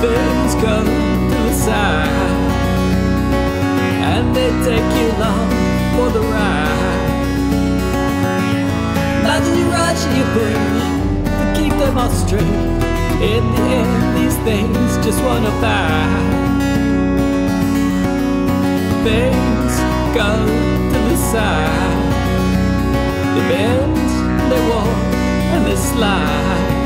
Things come to the side, and they take you along for the ride. Imagine you rush you push to keep them all straight. In the end, these things just wanna fight. Things go to the side. They bend, they walk, and they slide.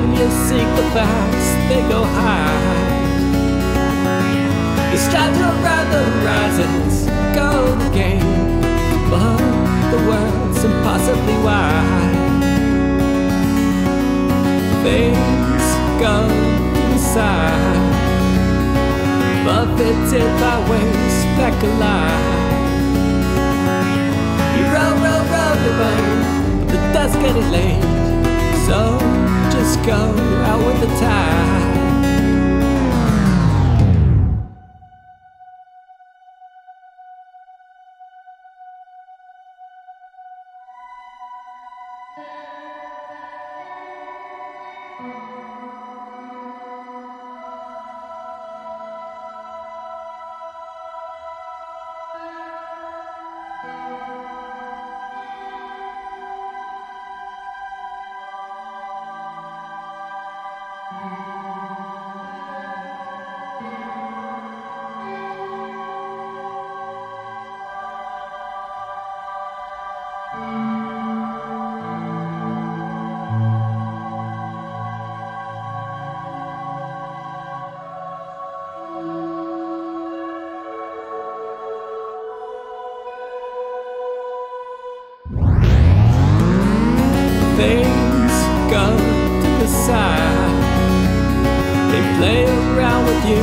When you seek the facts, they go high. You strive to ride the horizons, go the game, but the world's impossibly wide. Things go to the side, buffeted by waves that collide. You row, row, row your boat, but the dust getting late. So just go out with the tide. Things go to the side. They play around with you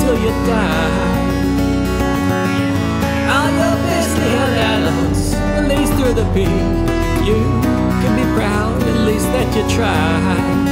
till you die. The beat. You can be proud at least that you tried.